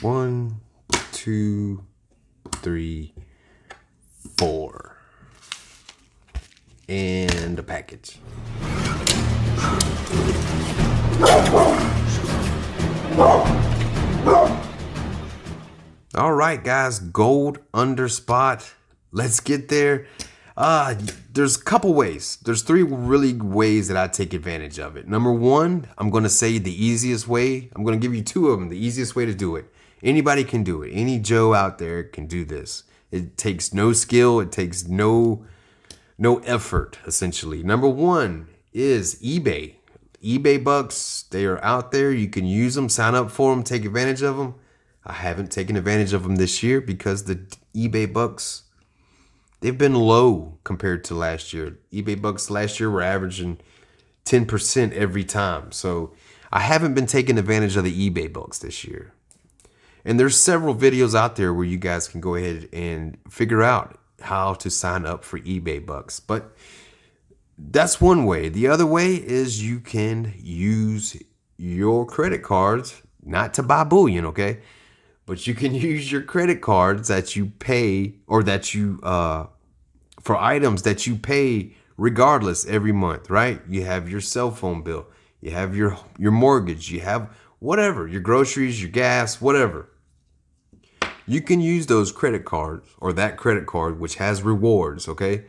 One, two, three, four. And a package. All right, guys, gold under spot. Let's get there. Uh, there's a couple ways. There's three really ways that I take advantage of it. Number one, I'm going to say the easiest way. I'm going to give you two of them. The easiest way to do it. Anybody can do it. Any Joe out there can do this. It takes no skill. It takes no no effort. Essentially, number one is eBay. eBay bucks. They are out there. You can use them. Sign up for them. Take advantage of them. I haven't taken advantage of them this year because the eBay bucks they've been low compared to last year. eBay bucks last year were averaging 10% every time. So I haven't been taking advantage of the eBay bucks this year. And there's several videos out there where you guys can go ahead and figure out how to sign up for eBay bucks. But that's one way. The other way is you can use your credit cards not to buy bullion, okay? but you can use your credit cards that you pay or that you uh for items that you pay regardless every month right you have your cell phone bill you have your your mortgage you have whatever your groceries your gas whatever you can use those credit cards or that credit card which has rewards okay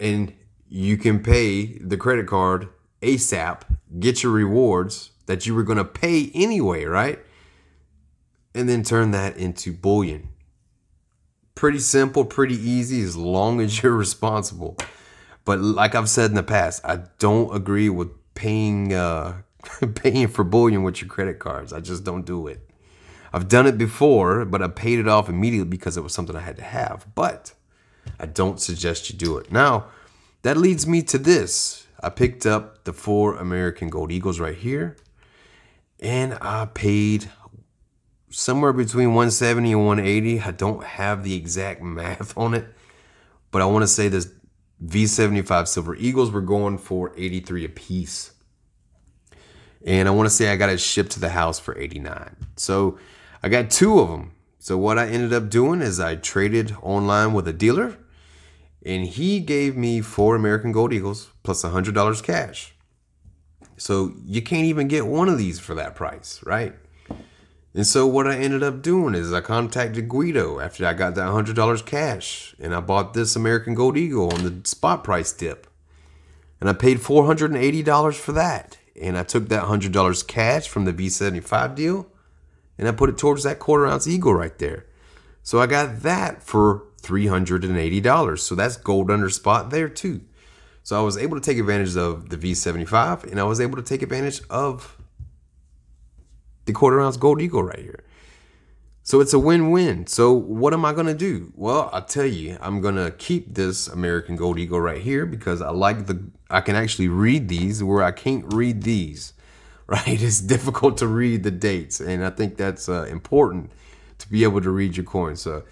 and you can pay the credit card asap get your rewards that you were going to pay anyway right and then turn that into bullion. Pretty simple, pretty easy as long as you're responsible. But like I've said in the past, I don't agree with paying uh, paying for bullion with your credit cards. I just don't do it. I've done it before, but I paid it off immediately because it was something I had to have. But I don't suggest you do it. Now, that leads me to this. I picked up the four American Gold Eagles right here, and I paid somewhere between 170 and 180. I don't have the exact math on it, but I want to say this V75 Silver Eagles were going for 83 a piece. And I want to say I got it shipped to the house for 89. So I got two of them. So what I ended up doing is I traded online with a dealer and he gave me four American Gold Eagles plus $100 cash. So you can't even get one of these for that price, right? And so what I ended up doing is I contacted Guido after I got that $100 cash and I bought this American Gold Eagle on the spot price dip. And I paid $480 for that. And I took that $100 cash from the V75 deal and I put it towards that quarter ounce Eagle right there. So I got that for $380. So that's gold under spot there too. So I was able to take advantage of the V75 and I was able to take advantage of the quarter ounce gold eagle right here. So it's a win-win. So what am I going to do? Well, I'll tell you, I'm going to keep this American Gold Eagle right here because I like the, I can actually read these where I can't read these, right? It's difficult to read the dates. And I think that's uh, important to be able to read your coins. So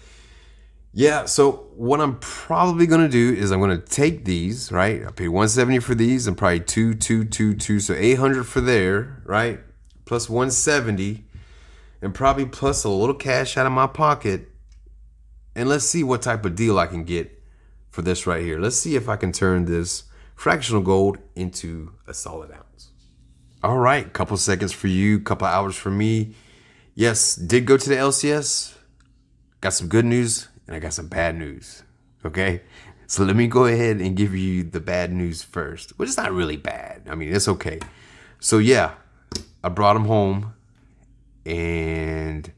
yeah, so what I'm probably going to do is I'm going to take these, right? I paid 170 for these and probably two, two, two, two. So 800 for there, right? plus 170 and probably plus a little cash out of my pocket. And let's see what type of deal I can get for this right here. Let's see if I can turn this fractional gold into a solid ounce. All right, couple seconds for you, couple hours for me. Yes, did go to the LCS. Got some good news and I got some bad news. Okay? So let me go ahead and give you the bad news first, which is not really bad. I mean, it's okay. So yeah, I brought them home and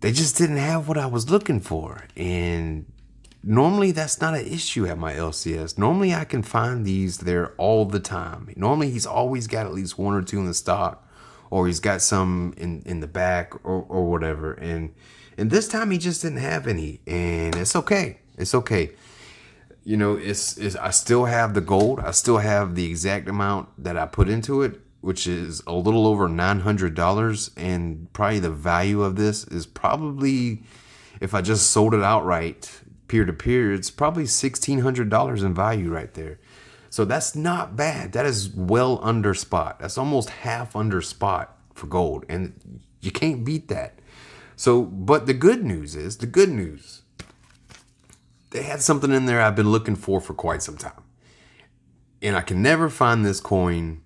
they just didn't have what I was looking for. And normally that's not an issue at my LCS. Normally I can find these there all the time. Normally he's always got at least one or two in the stock or he's got some in, in the back or, or whatever. And and this time he just didn't have any. And it's okay. It's okay. You know, it's, it's I still have the gold. I still have the exact amount that I put into it which is a little over $900 and probably the value of this is probably if I just sold it outright peer to peer it's probably $1600 in value right there so that's not bad that is well under spot that's almost half under spot for gold, and you can't beat that. So, but the good news is the good news. They had something in there I've been looking for for quite some time, and I can never find this coin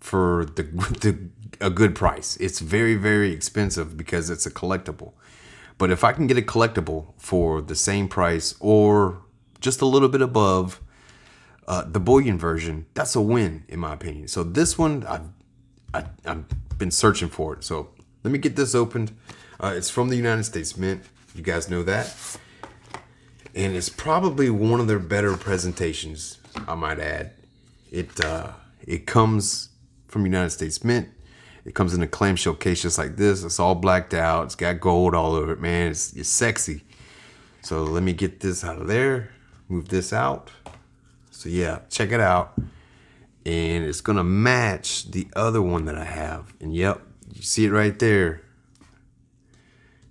for the, the a good price. It's very very expensive because it's a collectible. But if I can get a collectible for the same price or just a little bit above uh, the bullion version, that's a win in my opinion. So this one, I've, I, I've been searching for it. So let me get this opened. Uh, it's from the United States Mint. You guys know that. And it's probably one of their better presentations, I might add. It uh, it comes from United States Mint. It comes in a clamshell case just like this. It's all blacked out. It's got gold all over it, man. It's, it's sexy. So let me get this out of there. Move this out. So yeah, check it out. And it's gonna match the other one that I have. And yep, you see it right there.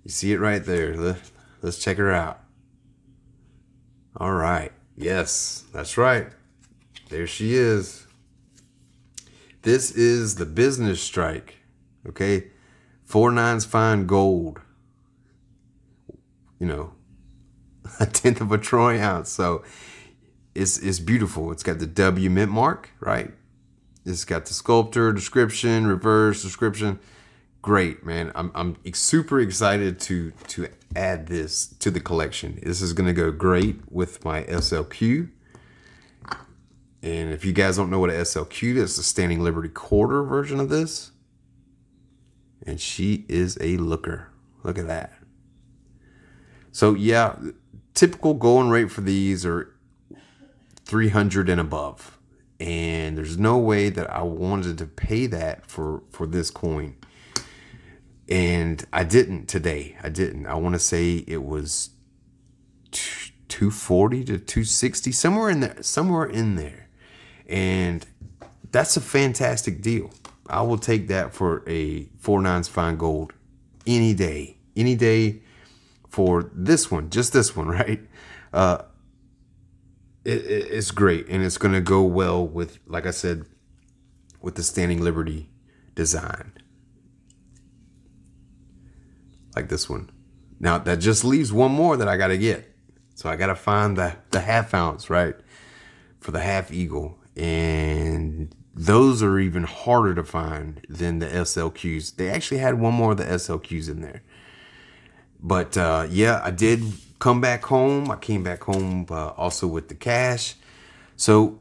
You see it right there. Let's check her out. All right. Yes, that's right. There she is. This is the business strike. Okay. Four nines fine gold. You know, a tenth of a troy ounce. So it's it's beautiful. It's got the W mint mark, right? It's got the sculptor description, reverse description. Great, man. I'm I'm super excited to to add this to the collection. This is gonna go great with my SLQ. And if you guys don't know what an SLQ is, a Standing Liberty quarter version of this. And she is a looker. Look at that. So yeah, typical going rate for these are 300 and above. And there's no way that I wanted to pay that for for this coin. And I didn't today. I didn't. I want to say it was 240 to 260 somewhere in there somewhere in there. And that's a fantastic deal. I will take that for a four nines fine gold any day. Any day for this one, just this one, right? Uh, it, it, it's great and it's going to go well with, like I said, with the Standing Liberty design. Like this one. Now, that just leaves one more that I got to get. So I got to find the, the half ounce, right? For the half eagle. And those are even harder to find than the SLQs. They actually had one more of the SLQs in there. But uh, yeah, I did come back home. I came back home uh, also with the cash. So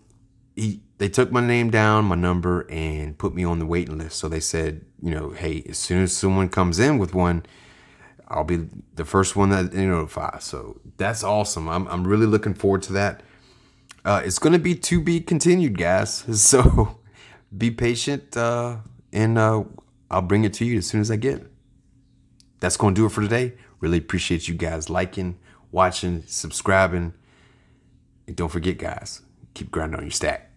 he, they took my name down, my number, and put me on the waiting list. So they said, you know, hey, as soon as someone comes in with one, I'll be the first one that they notify. So that's awesome. I'm, I'm really looking forward to that. Uh, it's going to be to be continued, guys. So be patient, uh, and uh, I'll bring it to you as soon as I get. That's going to do it for today. Really appreciate you guys liking, watching, subscribing. And don't forget, guys, keep grinding on your stack.